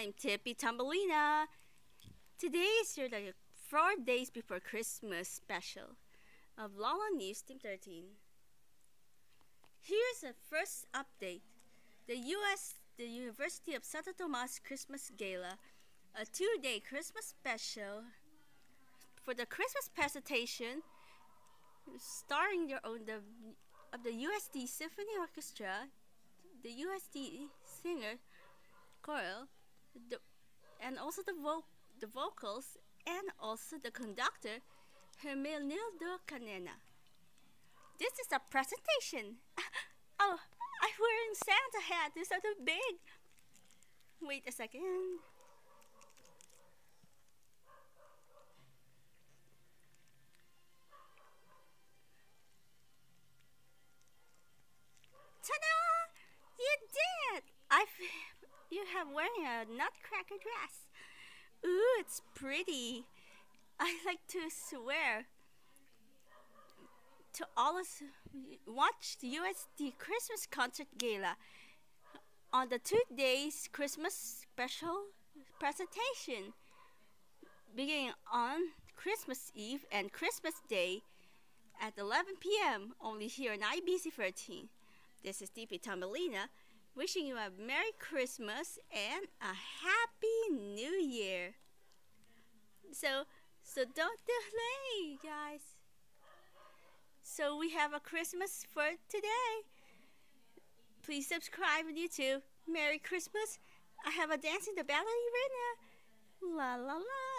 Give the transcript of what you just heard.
I'm Tippy Thumbelina. Today is your like, four days before Christmas special of Lala News Team 13. Here's the first update. The US the University of Santo Tomas Christmas Gala, a two-day Christmas special for the Christmas presentation starring your own the of the UST Symphony Orchestra, the UST singer choral, the, and also the vo- the vocals and also the conductor Hermenildo Canena. This is a presentation. oh, I'm wearing Santa hat. This is so big. Wait a second. Have wearing a nutcracker dress. Ooh, it's pretty. I like to swear to all us watch the UST Christmas concert gala on the two days Christmas special presentation beginning on Christmas Eve and Christmas Day at 11 p.m. only here on IBC 13. This is Tippy Thumbelina wishing you a Merry Christmas and a Happy New Year. So, so don't delay, guys. So we have a Christmas for today. Please subscribe on YouTube. Merry Christmas. I have a dance in the ballet right now. La la la.